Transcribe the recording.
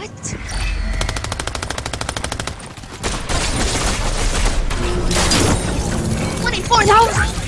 What? 24,000!